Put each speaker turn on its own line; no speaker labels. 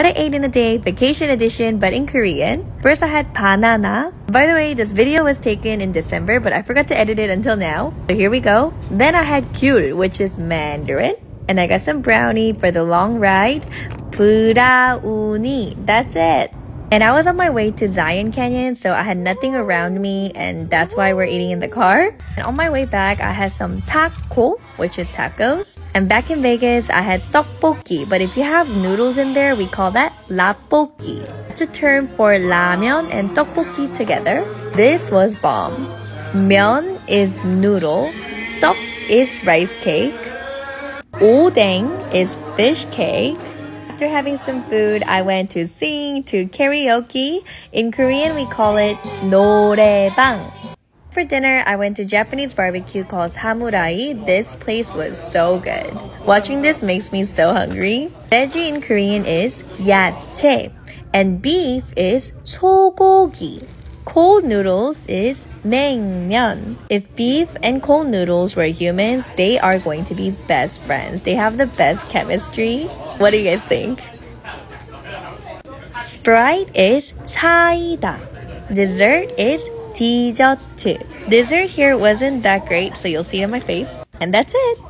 What I ate in a day, vacation edition, but in Korean. First, I had banana. By the way, this video was taken in December, but I forgot to edit it until now. So here we go. Then I had gyul, which is Mandarin. And I got some brownie for the long ride. uni. That's it. And I was on my way to Zion Canyon, so I had nothing around me, and that's why we're eating in the car. And on my way back, I had some taco, which is tacos. And back in Vegas, I had tteokbokki, but if you have noodles in there, we call that lapokki. It's a term for ramyeon and tteokbokki together. This was bomb. Myeon is noodle, tteok is rice cake, odeng is fish cake, after having some food, I went to sing to karaoke. In Korean, we call it 노래방. For dinner, I went to Japanese barbecue called Samurai. This place was so good. Watching this makes me so hungry. Veggie in Korean is 야채, and beef is 소고기. Cold noodles is 냉면. If beef and cold noodles were humans, they are going to be best friends. They have the best chemistry. What do you guys think? Sprite is 사이다. Dessert is 디저트. Dessert here wasn't that great, so you'll see it on my face. And that's it.